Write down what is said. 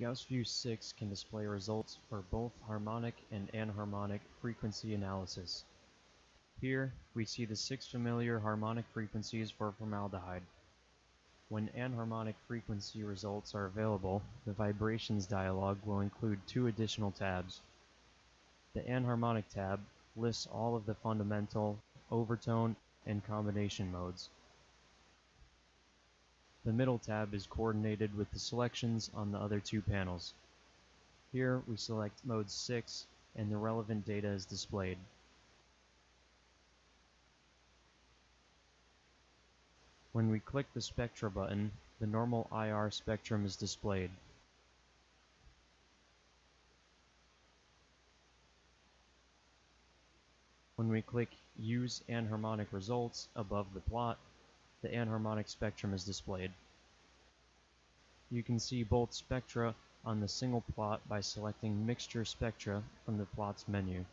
GaussView 6 can display results for both harmonic and anharmonic frequency analysis. Here, we see the six familiar harmonic frequencies for formaldehyde. When anharmonic frequency results are available, the vibrations dialog will include two additional tabs. The anharmonic tab lists all of the fundamental, overtone, and combination modes. The middle tab is coordinated with the selections on the other two panels. Here we select mode 6 and the relevant data is displayed. When we click the Spectra button, the normal IR spectrum is displayed. When we click Use Anharmonic Results above the plot, the anharmonic spectrum is displayed. You can see both spectra on the single plot by selecting Mixture Spectra from the Plots menu.